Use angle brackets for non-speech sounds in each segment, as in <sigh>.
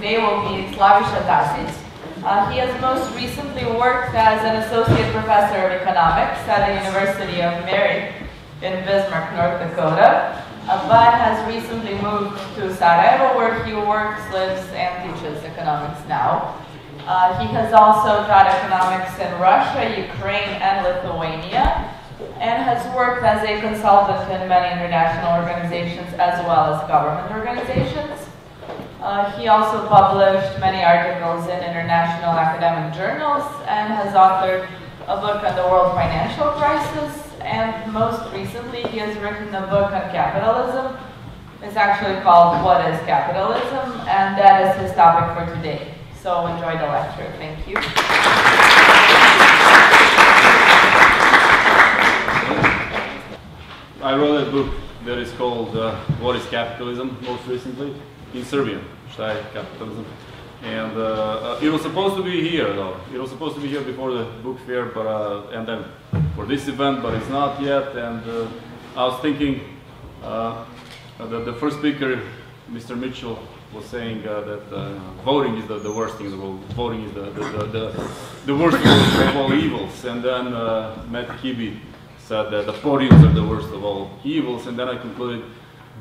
today will be Slaviša Tasić. Uh, he has most recently worked as an associate professor of economics at the University of Mary in Bismarck, North Dakota, uh, but has recently moved to Sarajevo where he works, lives, and teaches economics now. Uh, he has also taught economics in Russia, Ukraine, and Lithuania, and has worked as a consultant in many international organizations as well as government organizations. Uh, he also published many articles in international academic journals and has authored a book on the world financial crisis. And most recently, he has written a book on capitalism. It's actually called What is Capitalism? And that is his topic for today. So enjoy the lecture. Thank you. I wrote a book that is called uh, What is Capitalism, most recently, in Serbian, Šta je Capitalism. And uh, uh, it was supposed to be here, though. It was supposed to be here before the book fair, but uh, and then for this event, but it's not yet. And uh, I was thinking, uh, the, the first speaker, Mr. Mitchell, was saying that voting is the, the worst thing in the world. Voting is the, the, the, the, worst of all evils. And then Matt Kibbe said that the podiums are the worst of all evils. And then I concluded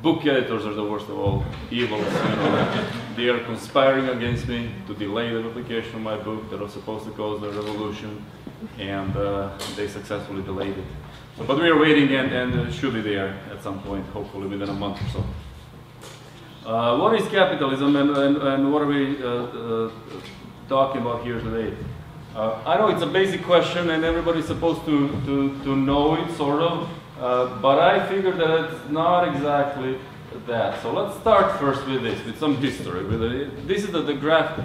book editors are the worst of all evils. You know, they are conspiring against me to delay the publication of my book that was supposed to cause the revolution. And uh, they successfully delayed it. So, but we are waiting and, and it should be there at some point, hopefully within a month or so. Uh, what is capitalism and, and, and what are we uh, uh, talking about here today? Uh, I know it's a basic question and everybody's supposed to, to, to know it, sort of, uh, but I figured that it's not exactly that. So let's start first with this, with some history. This is the, the graph,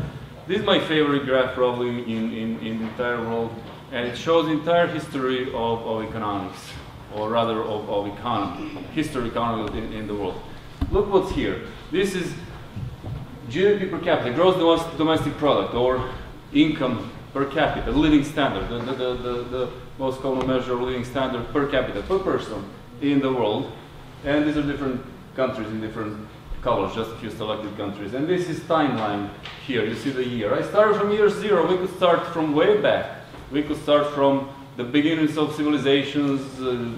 this is my favorite graph probably in, in, in the entire world, and it shows the entire history of, of economics, or rather of, of economy, history economy in, in the world. Look what's here. This is GDP per capita, gross domestic product, or income per capita, living standard, the, the, the, the, most common measure of living standard per capita, per person in the world. And these are different countries in different colors, just a few selected countries. And this is timeline here, you see the year. I started from year zero, we could start from way back. We could start from the beginnings of civilizations, uh,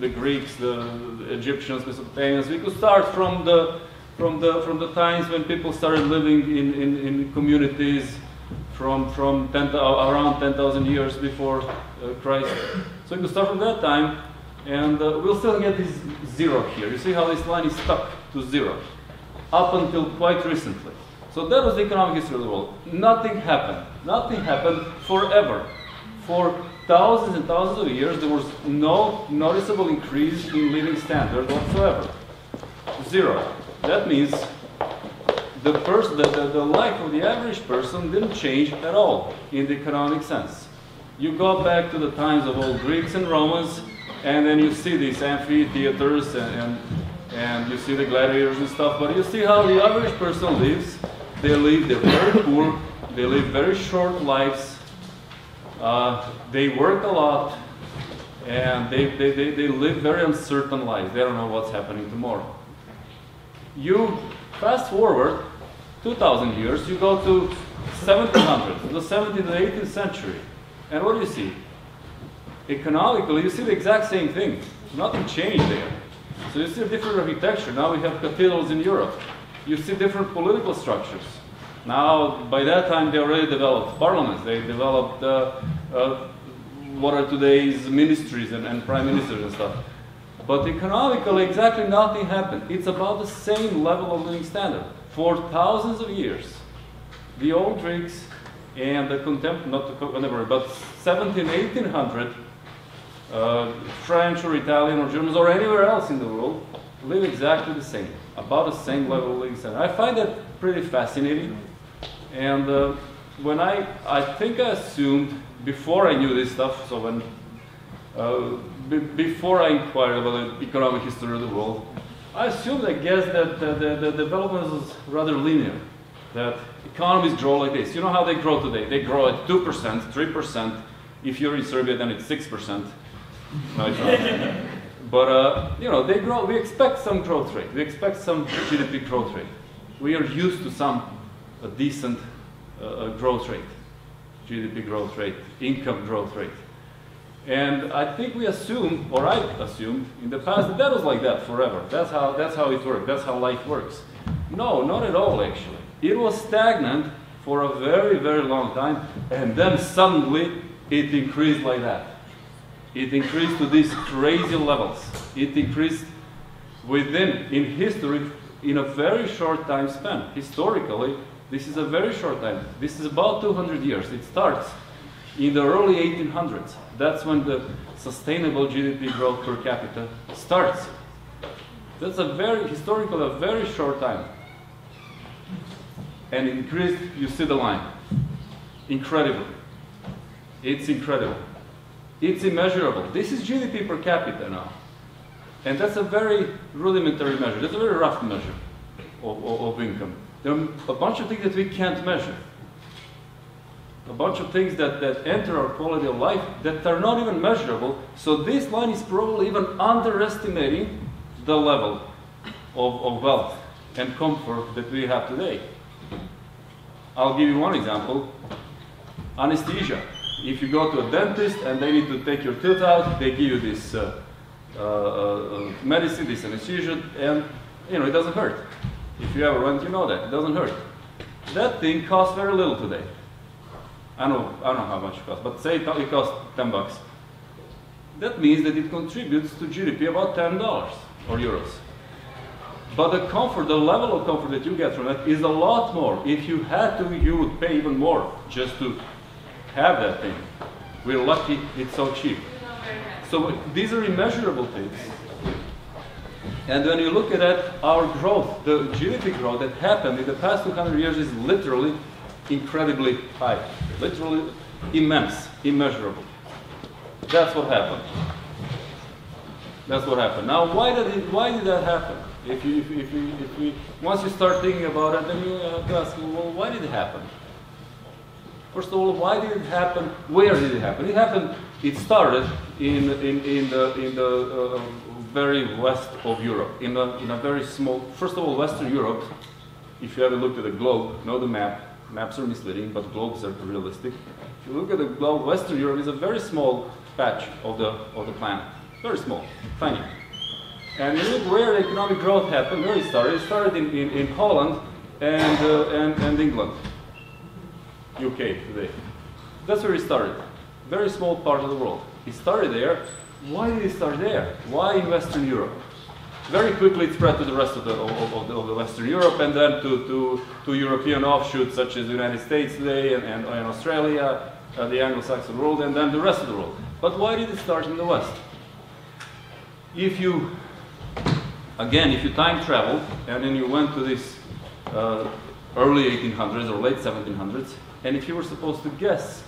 the Greeks, the, the Egyptians, Mesopotamians. We could start from the from the from the times when people started living in, in, in communities from from 10, around 10,000 years before uh, Christ. So we could start from that time, and uh, we'll still get this zero here. You see how this line is stuck to zero up until quite recently. So that was the economic history of the world. Nothing happened. Nothing happened forever. For thousands and thousands of years, there was no noticeable increase in living standard whatsoever. Zero. That means the, person, the, the, the life of the average person didn't change at all in the economic sense. You go back to the times of old Greeks and Romans, and then you see these amphitheaters and, and, and you see the gladiators and stuff, but you see how the average person lives. They live, they're very poor, they live very short lives, uh, they work a lot and they, they, they, they live very uncertain lives. They don't know what's happening tomorrow. You fast forward 2,000 years, you go to 1700, the 17th and 18th century, and what do you see? Economically, you see the exact same thing. Nothing changed there. So you see a different architecture. Now we have cathedrals in Europe. You see different political structures. Now, by that time, they already developed parliaments. They developed uh, uh, what are today's ministries and, and prime ministers and stuff. But economically, exactly nothing happened. It's about the same level of living standard for thousands of years. The old Greeks and the contemporary, not contemporary, but 17, 1800, uh, French or Italian or Germans or anywhere else in the world live exactly the same, about the same level of living standard. I find that pretty fascinating. And uh, when I, I think I assumed before I knew this stuff, so when, uh, before I inquired about the economic history of the world, I assumed, I guess, that the, the, the development is rather linear, that economies grow like this. You know how they grow today? They grow at 2%, 3%. If you're in Serbia, then it's 6%. No, it's but, uh, you know, they grow. We expect some growth rate. We expect some GDP growth rate. We are used to some decent uh, growth rate, GDP growth rate, income growth rate. And I think we assumed, or I assumed in the past, that that was like that forever. That's how, that's how it worked. That's how life works. No, not at all, actually. It was stagnant for a very, very long time, and then suddenly it increased like that. It increased to these crazy levels. It increased within, in history, in a very short time span. Historically, this is a very short time. This is about 200 years. It starts in the early 1800s. That's when the sustainable GDP growth per capita starts. That's a very historical, a very short time. And increased, you see the line. Incredible. It's incredible. It's immeasurable. This is GDP per capita now. And that's a very rudimentary measure. That's a very rough measure of, of, of income. There are a bunch of things that we can't measure a bunch of things that, that enter our quality of life that are not even measurable. So this line is probably even underestimating the level of, of wealth and comfort that we have today. I'll give you one example. Anesthesia. If you go to a dentist and they need to take your tooth out, they give you this uh, uh, uh, medicine, this anesthesia, and you know it doesn't hurt. If you ever went, you know that it doesn't hurt. That thing costs very little today. I don't, know, I don't know how much it costs, but say it costs 10 bucks. That means that it contributes to GDP about $10 or euros. But the comfort, the level of comfort that you get from that is a lot more. If you had to, you would pay even more just to have that thing. We're lucky it's so cheap. So these are immeasurable things. And when you look at that, our growth, the GDP growth that happened in the past 200 years is literally incredibly high, literally immense, immeasurable. That's what happened. That's what happened. Now, why did it, why did that happen? If you, if, if, you, if you, once you start thinking about it, then you have to ask, well, why did it happen? First of all, why did it happen? Where did it happen? It happened. It started in in, in the in the uh, very west of Europe, in a in a very small. First of all, Western Europe. If you ever looked at the globe, know the map. Maps are misleading, but globes are realistic. If you look at the globe, Western Europe is a very small patch of the, of the planet. Very small, tiny. And look where economic growth happened, where it started. It started in, in, in Holland and, uh, and, and England, UK today. That's where it started. Very small part of the world. It started there. Why did it start there? Why in Western Europe? Very quickly it spread to the rest of the, of, of, the, of the, Western Europe and then to, to, to, European offshoots such as the United States today and, and, and Australia, uh, the Anglo-Saxon world, and then the rest of the world. But why did it start in the West? If you, again, if you time travel and then you went to this uh, early 1800s or late 1700s, and if you were supposed to guess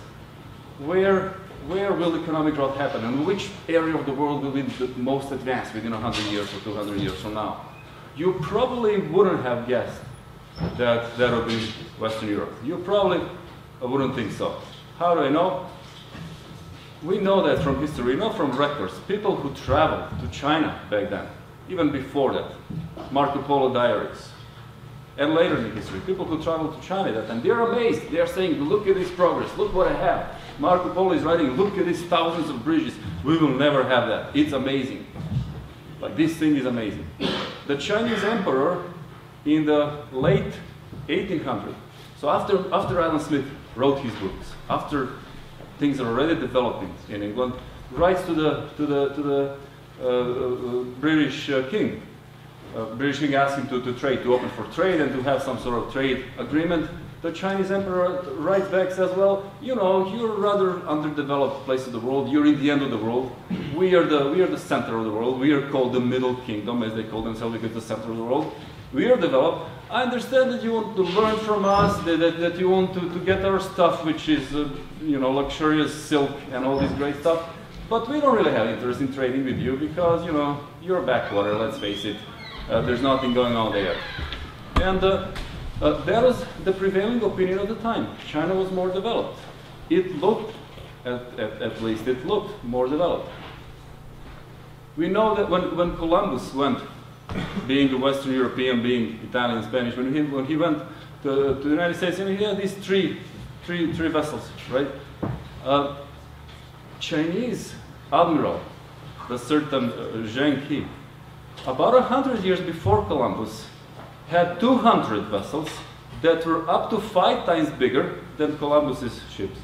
where where will economic growth happen and which area of the world will be the most advanced within 100 years or 200 years from now? You probably wouldn't have guessed that that would be Western Europe. You probably wouldn't think so. How do I know? We know that from history, not from records. People who traveled to China back then, even before that, Marco Polo diaries, and later in history, people who traveled to China that time, they're amazed. They're saying, look at this progress, look what I have. Marco Polo is writing, look at these thousands of bridges. We will never have that. It's amazing. Like this thing is amazing. The Chinese emperor in the late 1800s, so after, after Adam Smith wrote his books, after things are already developing in England, writes to the, to the, to the uh, uh, British uh, king. Uh, British king asks him to, to trade, to open for trade and to have some sort of trade agreement the Chinese emperor writes back, says, well, you know, you're rather underdeveloped place of the world. You're in the end of the world. We are the, we are the center of the world. We are called the middle kingdom, as they call themselves, because the center of the world. We are developed. I understand that you want to learn from us, that, that, that you want to, to get our stuff, which is, uh, you know, luxurious silk and all this great stuff. But we don't really have interest in trading with you because, you know, you're a backwater, let's face it. Uh, there's nothing going on there. And uh, uh, that was the prevailing opinion of the time. China was more developed. It looked, at, at, at least it looked more developed. We know that when, when Columbus went, being a Western European, being Italian, Spanish, when he, when he went to, to the United States, and he had these three, three, three vessels, right? Uh, Chinese admiral, the certain uh, Zheng He, about a hundred years before Columbus, had 200 vessels that were up to five times bigger than Columbus's ships.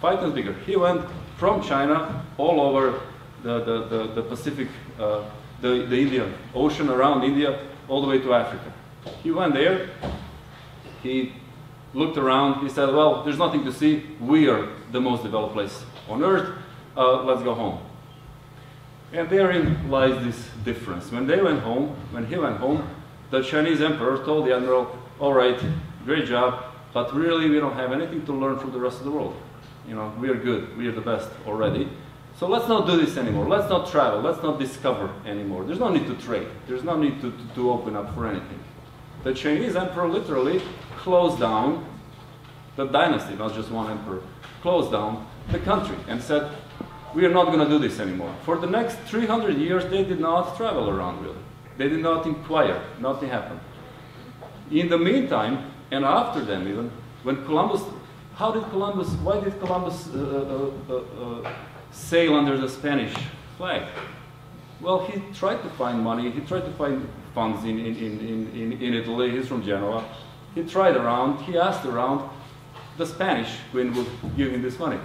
Five times bigger. He went from China all over the, the, the, the Pacific, uh, the, the Indian Ocean around India, all the way to Africa. He went there, he looked around, he said, Well, there's nothing to see. We are the most developed place on earth. Uh, let's go home. And therein lies this difference. When they went home, when he went home, the Chinese emperor told the admiral, All right, great job, but really we don't have anything to learn from the rest of the world. You know, we are good, we are the best already. So let's not do this anymore. Let's not travel. Let's not discover anymore. There's no need to trade. There's no need to, to, to open up for anything. The Chinese emperor literally closed down the dynasty, not just one emperor, closed down the country and said, we are not going to do this anymore. For the next 300 years, they did not travel around really. They did not inquire. Nothing happened. In the meantime, and after them even, when Columbus, how did Columbus, why did Columbus uh, uh, uh, uh sail under the Spanish flag? Well, he tried to find money, he tried to find funds in, in, in, in, in Italy, he's from Genoa. He tried around, he asked around, the Spanish Queen would give him this money.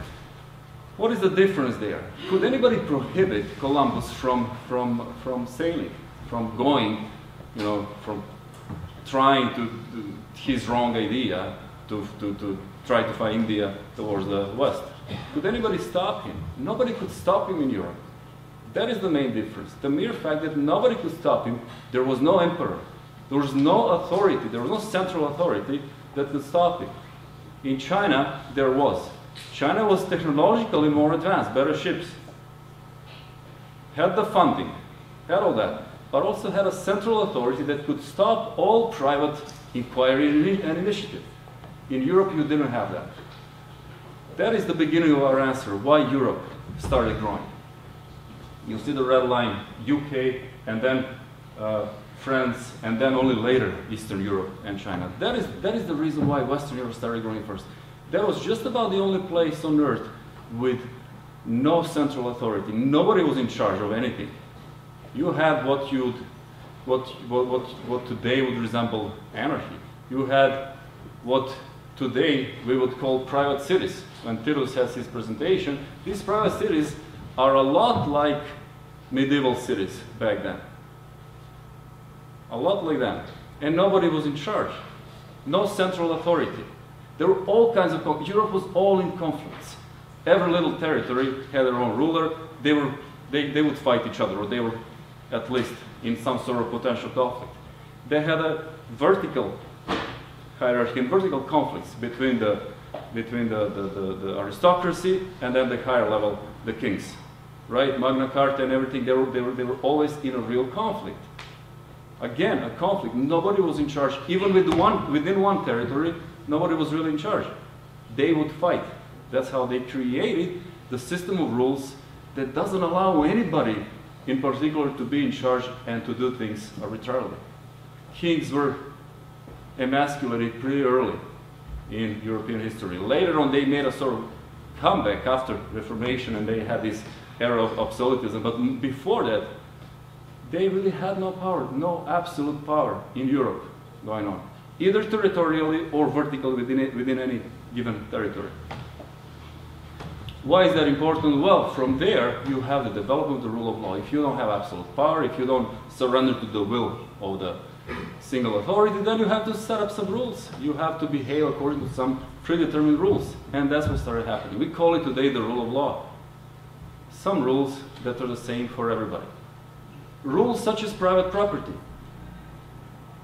What is the difference there? Could anybody prohibit Columbus from, from, from sailing, from going, you know, from trying to, to his wrong idea to, to, to try to find India towards the west? Could anybody stop him? Nobody could stop him in Europe. That is the main difference. The mere fact that nobody could stop him, there was no emperor, there was no authority, there was no central authority that could stop him. In China, there was. China was technologically more advanced, better ships, had the funding, had all that, but also had a central authority that could stop all private inquiry and initiative. In Europe, you didn't have that. That is the beginning of our answer, why Europe started growing. You see the red line, UK, and then uh, France, and then only later Eastern Europe and China. That is, that is the reason why Western Europe started growing first. That was just about the only place on earth with no central authority. Nobody was in charge of anything. You had what you'd, what, what, what, what today would resemble anarchy. You had what today we would call private cities. When Titus has his presentation, these private cities are a lot like medieval cities back then. A lot like that. And nobody was in charge. No central authority. There were all kinds of, Europe was all in conflicts. Every little territory had their own ruler. They, were, they, they would fight each other, or they were at least in some sort of potential conflict. They had a vertical hierarchy and vertical conflicts between the, between the, the, the, the aristocracy and then the higher level, the kings. Right? Magna Carta and everything, they were, they, were, they were always in a real conflict. Again, a conflict. Nobody was in charge. Even with one, within one territory, nobody was really in charge. They would fight. That's how they created the system of rules that doesn't allow anybody in particular to be in charge and to do things arbitrarily. Kings were emasculated pretty early in European history. Later on, they made a sort of comeback after Reformation and they had this era of absolutism. But before that, they really had no power, no absolute power in Europe going on, either territorially or vertically within, it, within any given territory. Why is that important? Well, from there, you have the development of the rule of law. If you don't have absolute power, if you don't surrender to the will of the single authority, then you have to set up some rules. You have to behave according to some predetermined rules. And that's what started happening. We call it today the rule of law. Some rules that are the same for everybody. Rules such as private property.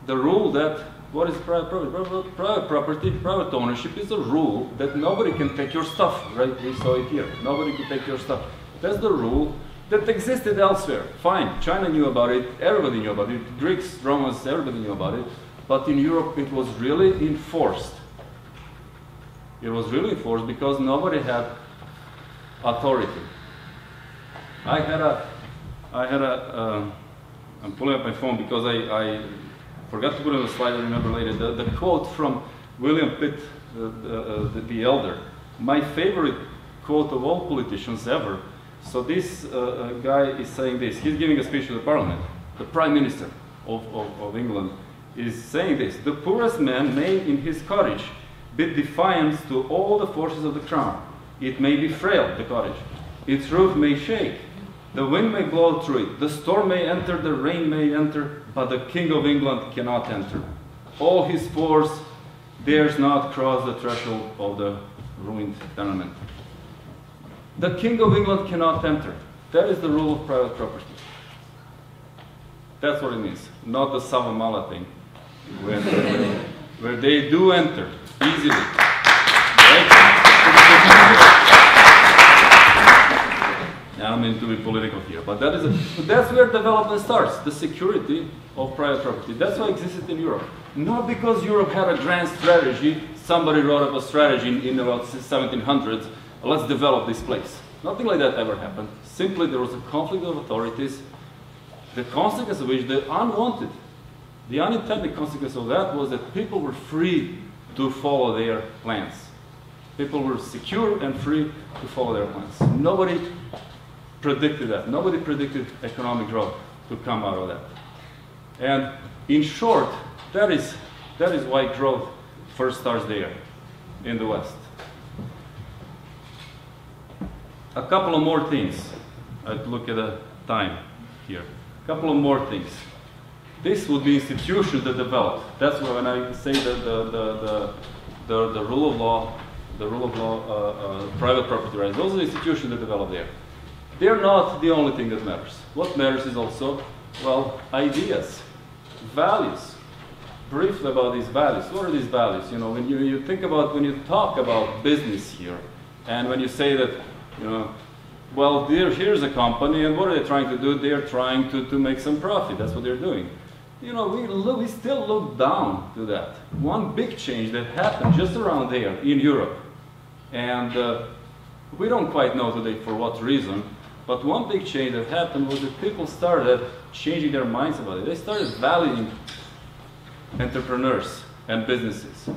The rule that, what is private property? Private property, private ownership is a rule that nobody can take your stuff, right? We saw it here. Nobody can take your stuff. That's the rule that existed elsewhere. Fine, China knew about it, everybody knew about it, Greeks, Romans, everybody knew about it, but in Europe it was really enforced. It was really enforced because nobody had authority. I had a, I had a, uh, I'm pulling up my phone because I, I forgot to put on the slide, I remember later, the, the quote from William Pitt uh, uh, the, the, elder. My favorite quote of all politicians ever. So this uh, uh, guy is saying this. He's giving a speech to the parliament. The prime minister of, of, of England is saying this. The poorest man may in his cottage bid defiance to all the forces of the crown. It may be frail, the cottage. Its roof may shake. The wind may blow through it. The storm may enter, the rain may enter, but the King of England cannot enter. All his force dares not cross the threshold of the ruined tenement. The King of England cannot enter. That is the rule of private property. That's what it means, not the Savamala thing, where, <laughs> where they do enter easily. I mean to be political here, but that is a, that's where development starts. The security of private property. That's why it existed in Europe. Not because Europe had a grand strategy. Somebody wrote up a strategy in, in about 1700s. Let's develop this place. Nothing like that ever happened. Simply there was a conflict of authorities. The consequence of which, the unwanted, the unintended consequence of that was that people were free to follow their plans. People were secure and free to follow their plans. Nobody predicted that. Nobody predicted economic growth to come out of that. And in short, that is, that is why growth first starts there in the West. A couple of more things. I'd look at the time here. A couple of more things. This would be institutions that develop. That's why when I say that the, the, the, the, rule of law, the rule of law, uh, uh, private property rights, those are institutions that develop there. They're not the only thing that matters. What matters is also, well, ideas, values. Briefly about these values. What are these values? You know, when you, you think about, when you talk about business here, and when you say that, you know, well, here's a company, and what are they trying to do? They're trying to, to make some profit. That's what they're doing. You know, we, look, we still look down to that. One big change that happened just around there in Europe, and uh, we don't quite know today for what reason, but one big change that happened was that people started changing their minds about it. They started valuing entrepreneurs and businesses.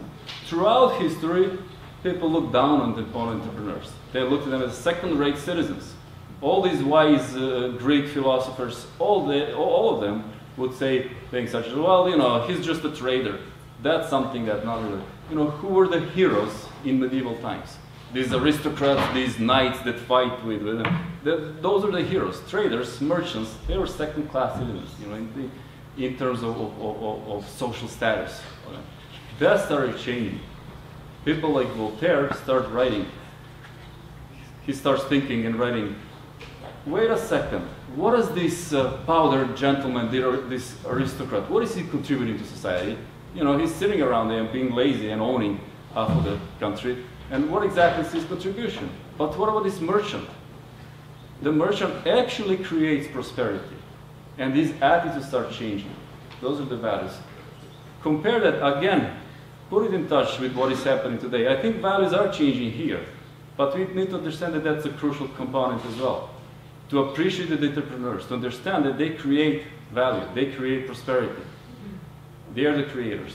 Throughout history, people looked down on, entrepreneurs. They looked at them as second-rate citizens. All these wise uh, Greek philosophers, all, the, all of them would say things such as, well, you know, he's just a trader. That's something that not really, you know, who were the heroes in medieval times? These aristocrats, these knights that fight with, with them. The, those are the heroes. Traders, merchants, they were second-class citizens, you know, in, the, in terms of, of, of, of, social status. That started changing. People like Voltaire start writing. He starts thinking and writing, wait a second, what is this uh, powdered gentleman, this aristocrat, what is he contributing to society? You know, he's sitting around there and being lazy and owning half of the country and what exactly is his contribution? But what about this merchant? The merchant actually creates prosperity. And these attitudes start changing. Those are the values. Compare that again, put it in touch with what is happening today. I think values are changing here. But we need to understand that that's a crucial component as well. To appreciate the entrepreneurs, to understand that they create value, they create prosperity. They are the creators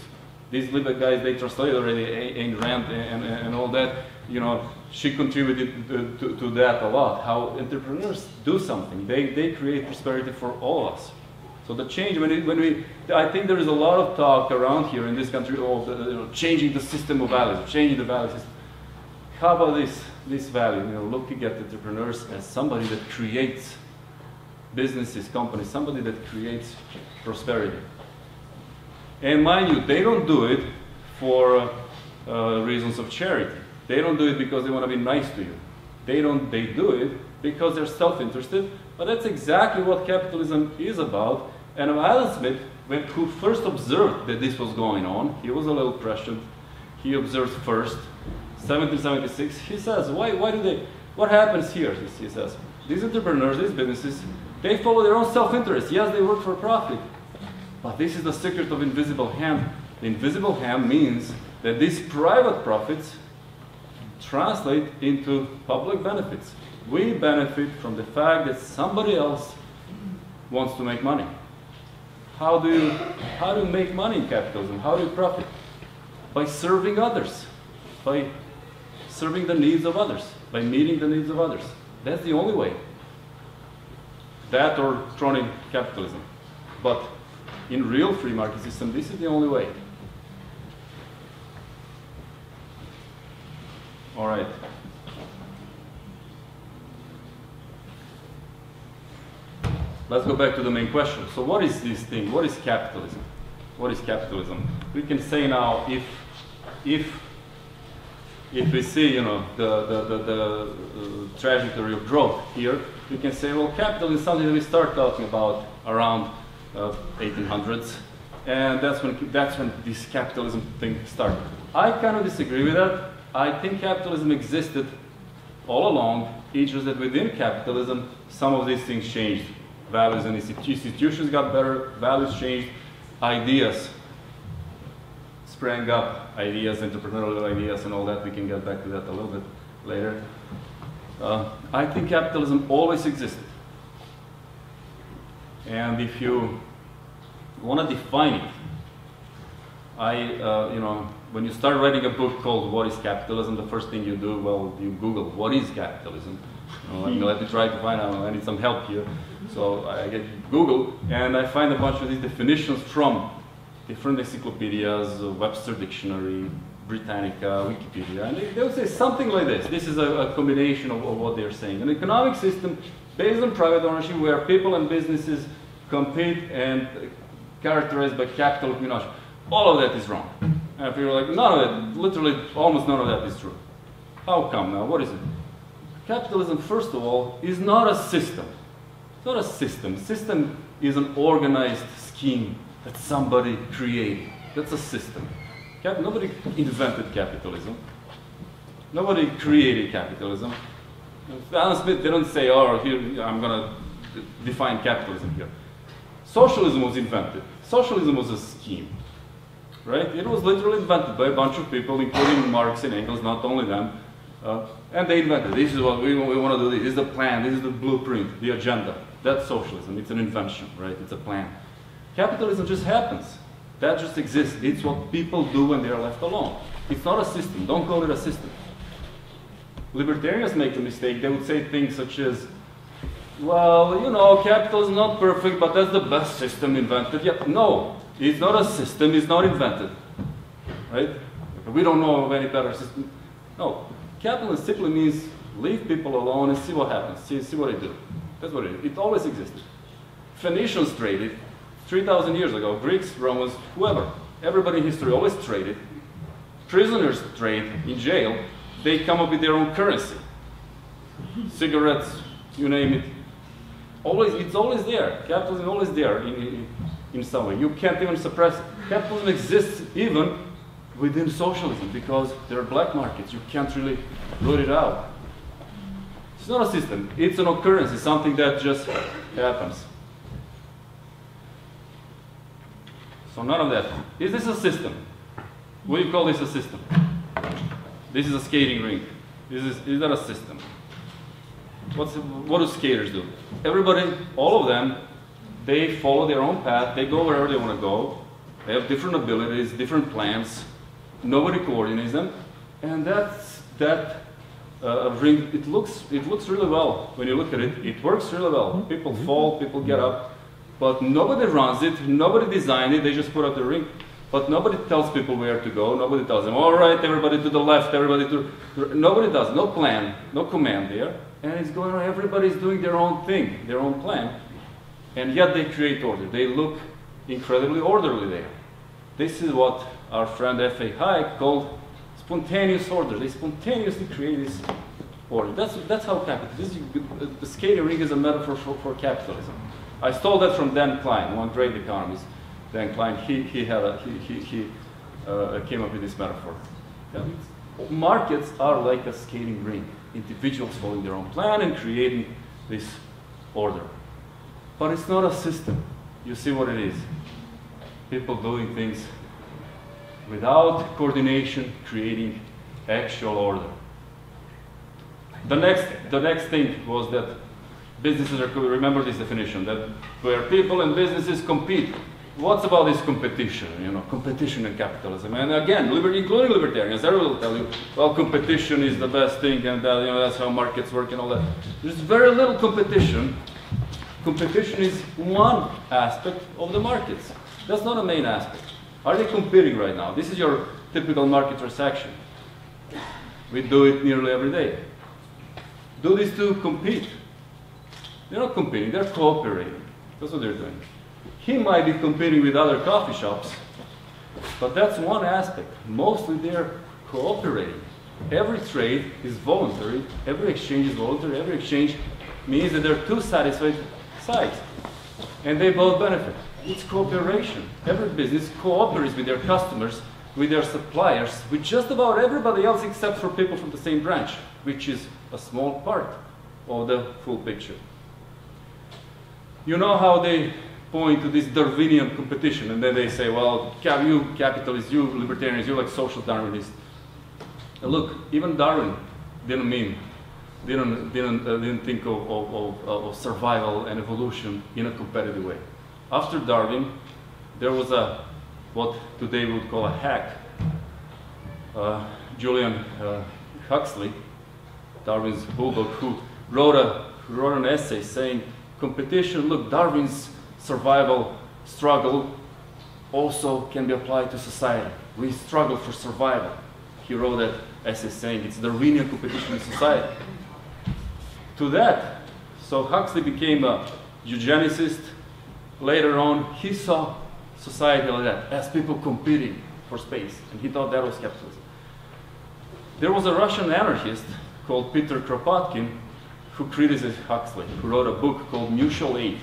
these little guys, they translated already Ayn Rand and, and, and all that. You know, she contributed to, to, to, that a lot. How entrepreneurs do something. They, they create prosperity for all of us. So the change, when, when we, I think there is a lot of talk around here in this country of the, you know, changing the system of values, changing the value system. How about this, this value, you know, looking at entrepreneurs as somebody that creates businesses, companies, somebody that creates prosperity. And mind you, they don't do it for uh, reasons of charity. They don't do it because they want to be nice to you. They don't. They do it because they're self-interested. But that's exactly what capitalism is about. And Adam Smith, when, who first observed that this was going on, he was a little prescient. He observed first, 1776. He says, "Why? Why do they? What happens here?" He says, "These entrepreneurs, these businesses, they follow their own self-interest. Yes, they work for profit, but this is the secret of invisible hand. The invisible hand means that these private profits translate into public benefits. We benefit from the fact that somebody else wants to make money. How do you, how do you make money in capitalism? How do you profit? By serving others, by serving the needs of others, by meeting the needs of others. That's the only way. That or crony capitalism. But in real free market system, this is the only way. All right. Let's go back to the main question. So what is this thing? What is capitalism? What is capitalism? We can say now if if if we see, you know, the, the, the, the uh, trajectory of growth here, we can say, well, capital is something that we start talking about around uh, 1800s, and that's when that's when this capitalism thing started. I kind of disagree with that. I think capitalism existed all along. It's just that within capitalism, some of these things changed. Values and institutions got better. Values changed. Ideas sprang up ideas, entrepreneurial ideas, and all that. We can get back to that a little bit later. Uh, I think capitalism always existed. And if you want to define it, I, uh, you know, when you start writing a book called What is Capitalism, the first thing you do, well, you Google, what is capitalism? You know, let me try to find out, I need some help here. So I get Google, and I find a bunch of these definitions from different encyclopedias, Webster Dictionary, Britannica, Wikipedia, and they, will say something like this. This is a, a combination of, of, what they're saying. An economic system based on private ownership where people and businesses compete and characterized by capital accumulation. All of that is wrong. And if you're like, none of it, literally almost none of that is true. How come now? What is it? Capitalism, first of all, is not a system. It's not a system. System is an organized scheme that somebody created. That's a system. Cap nobody invented capitalism. Nobody created capitalism. Adam Smith didn't say, oh, here, I'm going to define capitalism here. Socialism was invented. Socialism was a scheme, right? It was literally invented by a bunch of people, including Marx and Engels, not only them. Uh, and they invented, this is what we, we want to do, this is the plan, this is the blueprint, the agenda. That's socialism. It's an invention, right? It's a plan. Capitalism just happens. That just exists. It's what people do when they are left alone. It's not a system. Don't call it a system. Libertarians make the mistake. They would say things such as, well, you know, capital is not perfect, but that's the best system invented yet. No, it's not a system. It's not invented. Right? We don't know of any better system. No, capitalism simply means leave people alone and see what happens. See, see what they do. That's what it is. It always existed. Phoenicians traded 3,000 years ago, Greeks, Romans, whoever, everybody in history always traded. Prisoners trade in jail. They come up with their own currency. Cigarettes, you name it. Always, it's always there. Capitalism is always there in, in, in some way. You can't even suppress it. Capitalism exists even within socialism because there are black markets. You can't really root it out. It's not a system. It's an occurrence. It's something that just happens. So none of that. Is this a system? Would you call this a system? This is a skating rink. Is, this, is that a system? What's, what do skaters do? Everybody, all of them, they follow their own path. They go wherever they want to go. They have different abilities, different plans. Nobody coordinates them. And that's, that uh, ring, it looks, it looks really well when you look at it. It works really well. People fall, people get up. But nobody runs it, nobody designed it, they just put up the ring. But nobody tells people where to go, nobody tells them, all right, everybody to the left, everybody to... Nobody does, no plan, no command there. And it's going on, everybody's doing their own thing, their own plan. And yet they create order. They look incredibly orderly there. This is what our friend F.A. Hayek called spontaneous order. They spontaneously create this order. That's, that's how capitalism, the skating ring is a metaphor for, for capitalism. I stole that from Dan Klein, one great economist. Dan Klein, he, he, had a, he, he, he uh, came up with this metaphor. Yeah. Markets are like a skating rink. Individuals following their own plan and creating this order. But it's not a system. You see what it is. People doing things without coordination, creating actual order. The next, the next thing was that businesses are, remember this definition, that where people and businesses compete, what's about this competition? You know, competition and capitalism. And again, liber- including libertarians, everyone will tell you, well, competition is the best thing, and that, you know, that's how markets work and all that. There's very little competition. Competition is one aspect of the markets. That's not a main aspect. Are they competing right now? This is your typical market transaction. We do it nearly every day. Do these two compete? They're not competing, they're cooperating. That's what they're doing. He might be competing with other coffee shops, but that's one aspect. Mostly they're cooperating. Every trade is voluntary, every exchange is voluntary, every exchange means that there are two satisfied sides, and they both benefit. It's cooperation. Every business cooperates with their customers, with their suppliers, with just about everybody else except for people from the same branch, which is a small part of the full picture. You know how they point to this Darwinian competition, and then they say, well, you capitalists, you libertarians, you're like social Darwinists. And look, even Darwin didn't mean, didn't, didn't, uh, didn't think of, of, of, of survival and evolution in a competitive way. After Darwin, there was a, what today we would call a hack, uh, Julian uh, Huxley, Darwin's bulldog, who wrote, a, wrote an essay saying, competition, look, Darwin's survival struggle also can be applied to society. We struggle for survival. He wrote that essay saying it's the Darwinian competition in society. To that, so Huxley became a eugenicist. Later on, he saw society like that, as people competing for space, and he thought that was capitalism. There was a Russian anarchist called Peter Kropotkin who criticized Huxley, who wrote a book called Mutual Aid.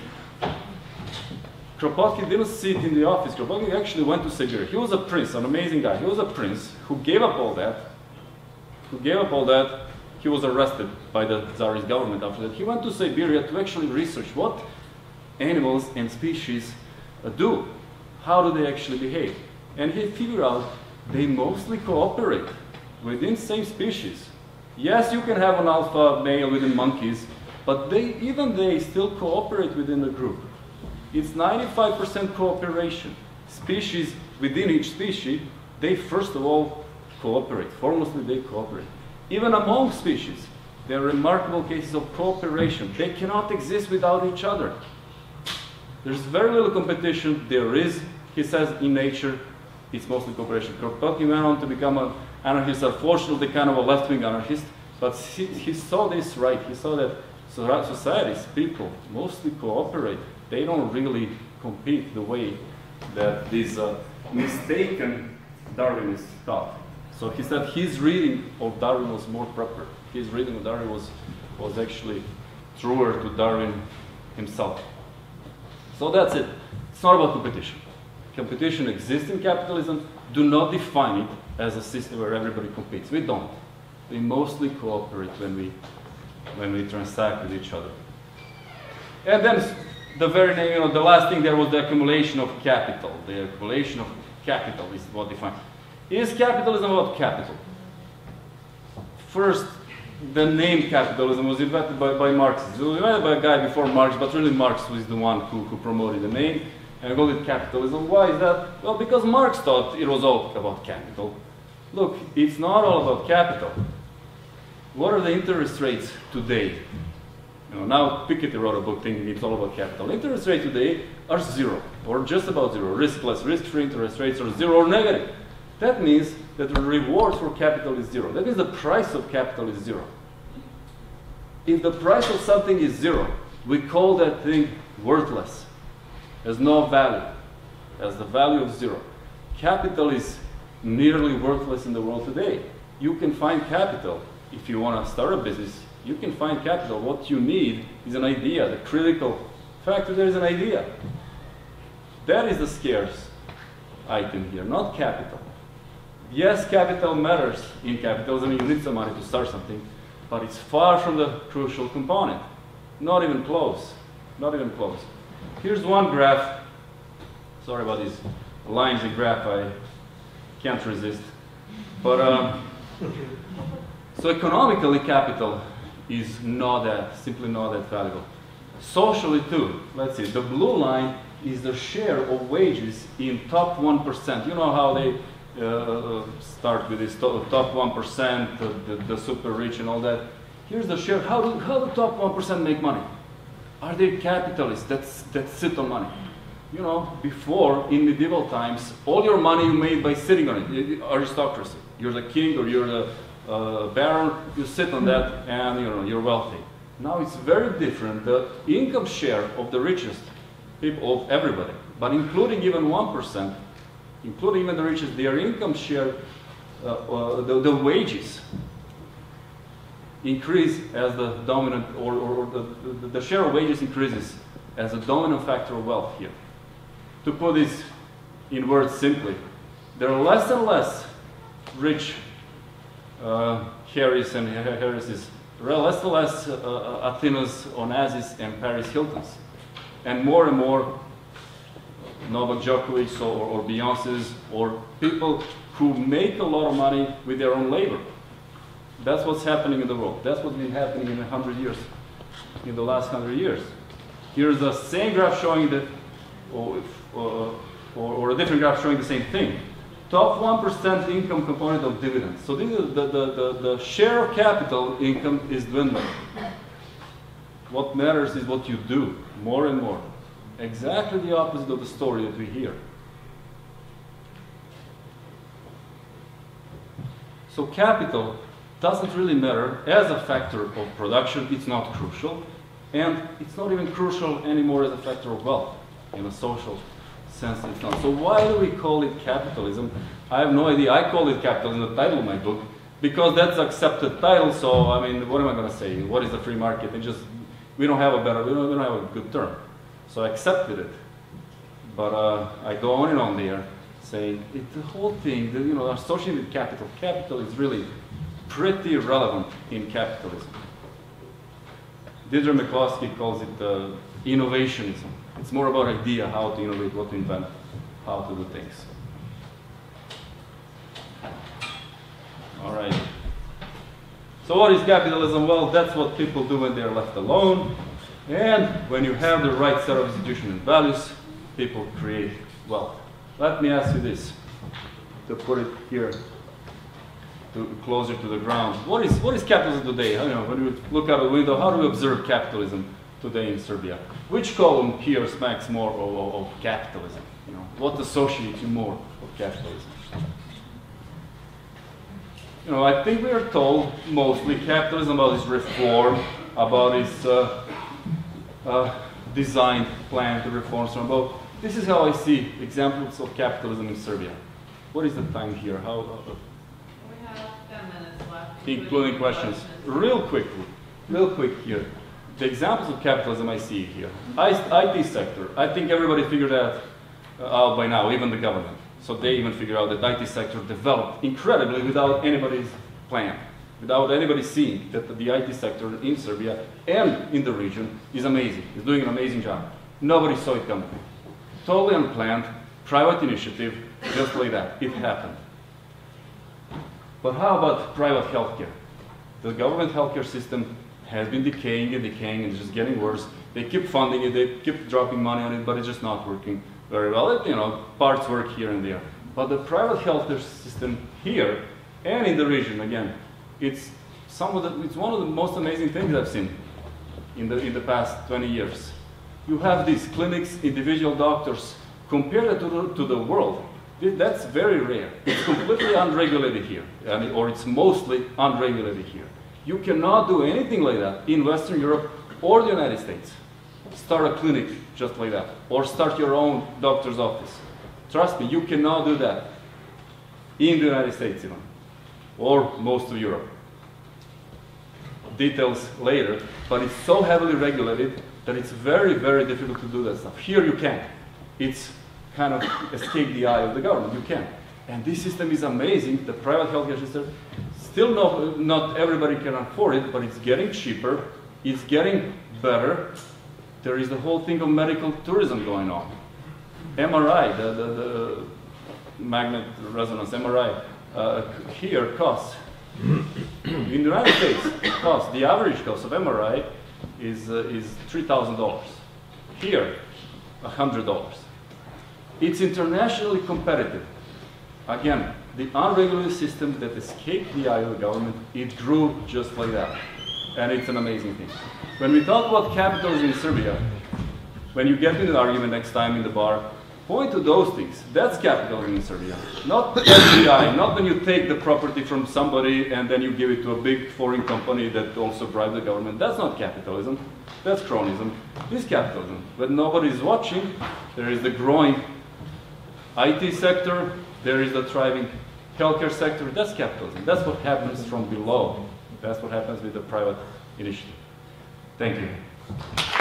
Kropotkin didn't sit in the office. Kropotkin actually went to Siberia. He was a prince, an amazing guy. He was a prince who gave up all that. Who gave up all that. He was arrested by the Tsarist government after that. He went to Siberia to actually research what animals and species uh, do. How do they actually behave? And he figured out they mostly cooperate within same species. Yes, you can have an alpha male within monkeys, but they, even they still cooperate within the group. It's 95% cooperation. Species within each species, they first of all cooperate. Foremostly, they cooperate. Even among species, there are remarkable cases of cooperation. They cannot exist without each other. There's very little competition. There is, he says, in nature, it's mostly cooperation. Kropotkin went on to become an anarchist, unfortunately, kind of a left wing anarchist, but he, he saw this right. He saw that societies, people, mostly cooperate. They don't really compete the way that these uh, mistaken Darwinists thought. So he said his reading of Darwin was more proper. His reading of Darwin was, was actually truer to Darwin himself. So that's it. It's not about competition. Competition exists in capitalism. Do not define it as a system where everybody competes. We don't. We mostly cooperate when we, when we transact with each other. And then the very name, you know, the last thing there was the accumulation of capital. The accumulation of capital is what defines. Is capitalism about capital? First, the name capitalism was invented by, by Marx. It was invented by a guy before Marx, but really Marx was the one who, who promoted the name and called it capitalism. Why is that? Well, because Marx thought it was all about capital. Look, it's not all about capital. What are the interest rates today? You know, now Piketty wrote a book thinking it's all about capital. Interest rates today are zero, or just about zero. Riskless, risk-free interest rates are zero or negative. That means that the reward for capital is zero. That means the price of capital is zero. If the price of something is zero, we call that thing worthless, has no value, has the value of zero. Capital is nearly worthless in the world today. You can find capital if you want to start a business. You can find capital. What you need is an idea. The critical factor there is an idea. That is the scarce item here, not capital. Yes, capital matters in capitalism. You need some money to start something, but it's far from the crucial component. Not even close. Not even close. Here's one graph. Sorry about these lines in graph. I can't resist. But um, so economically, capital is not that simply not that valuable. Socially too. Let's see. The blue line is the share of wages in top 1%. You know how they uh, start with this to top 1%, the, the, the super rich and all that. Here's the share. How do, how do top 1% make money? Are they capitalists that, that sit on money? You know, before, in medieval times, all your money you made by sitting on it, aristocracy. You're the king or you're the uh, baron, you sit on that and you know, you're wealthy. Now it's very different. The income share of the richest people, of everybody, but including even 1%, including even the richest, their income share, uh, uh, the, the, wages increase as the dominant, or, or, or the, the, share of wages increases as a dominant factor of wealth here. To put this in words simply, there are less and less rich Harris and Harris's, less and less uh, uh, Athinas, Onassis, and Paris Hiltons, and more and more Novak Djokovic or, or Beyonce's or people who make a lot of money with their own labor. That's what's happening in the world. That's what's been happening in a hundred years, in the last hundred years. Here's the same graph showing that, or, or, or, a different graph showing the same thing. Top 1% income component of dividends. So this is the, the, the, the share of capital income is dwindling. What matters is what you do, more and more. Exactly the opposite of the story that we hear. So capital doesn't really matter as a factor of production, it's not crucial. And it's not even crucial anymore as a factor of wealth in a social So why do we call it capitalism? I have no idea. I call it capitalism, the title of my book, because that's accepted title. So I mean, what am I going to say? What is the free market? It just we don't have a better, we don't, we don't have a good term. So I accepted it. But uh, I go on and on there saying it, the whole thing, the, you know, associated with capital. Capital is really pretty relevant in capitalism. Deirdre McCloskey calls it uh, innovationism. It's more about idea, how to innovate, what to invent, how to do things. All right. So what is capitalism? Well, that's what people do when they're left alone. And when you have the right set of institutions and values, people create wealth. Let me ask you this, to put it here to, closer to the ground. What is, what is capitalism today? You know, when you look out the window, how do we observe capitalism today in Serbia? Which column here smacks more of, of, of capitalism? You know, what associates you more of capitalism? You know, I think we are told mostly capitalism about its reform, about its uh, uh, designed plan to reform some. But this is how I see examples of capitalism in Serbia. What is the time here? How? Uh, we have 10 minutes left. Including questions. questions. Real quickly, real quick here. The examples of capitalism I see here. IT sector. I think everybody figured that uh, out by now, even the government. So they even figured out that IT sector developed incredibly without anybody's plan without anybody seeing that the IT sector in Serbia and in the region is amazing, is doing an amazing job. Nobody saw it coming. Totally unplanned, private initiative, just like that. It happened. But how about private healthcare? The government healthcare system has been decaying and decaying and just getting worse. They keep funding it, they keep dropping money on it, but it's just not working very well. It, you know, parts work here and there. But the private healthcare system here and in the region, again, it's some of the, it's one of the most amazing things I've seen in the, in the past 20 years. You have these clinics, individual doctors, compared to the, to the world, that's very rare. It's completely unregulated here, I mean, or it's mostly unregulated here. You cannot do anything like that in Western Europe or the United States. Start a clinic just like that, or start your own doctor's office. Trust me, you cannot do that in the United States even or most of Europe. Details later, but it's so heavily regulated that it's very, very difficult to do that stuff. Here you can. It's kind of escape the eye of the government. You can. And this system is amazing. The private healthcare system, still not, not everybody can afford it, but it's getting cheaper. It's getting better. There is the whole thing of medical tourism going on. MRI, the, the, the magnet resonance, MRI, uh, here costs. <coughs> in the United States, cost, the average cost of MRI is, uh, is $3,000. Here, $100. It's internationally competitive. Again, the unregulated system that escaped the eye of the government, it grew just like that. And it's an amazing thing. When we talk about capitalism in Serbia, when you get into an argument next time in the bar, point to those things. That's capitalism in Serbia. Not FDI, not when you take the property from somebody and then you give it to a big foreign company that also bribes the government. That's not capitalism. That's cronyism. This is capitalism. When nobody is watching, there is the growing IT sector, there is the thriving healthcare sector. That's capitalism. That's what happens from below. That's what happens with the private initiative. Thank you.